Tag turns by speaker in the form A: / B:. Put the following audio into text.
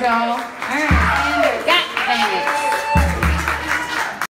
A: y'all. All right.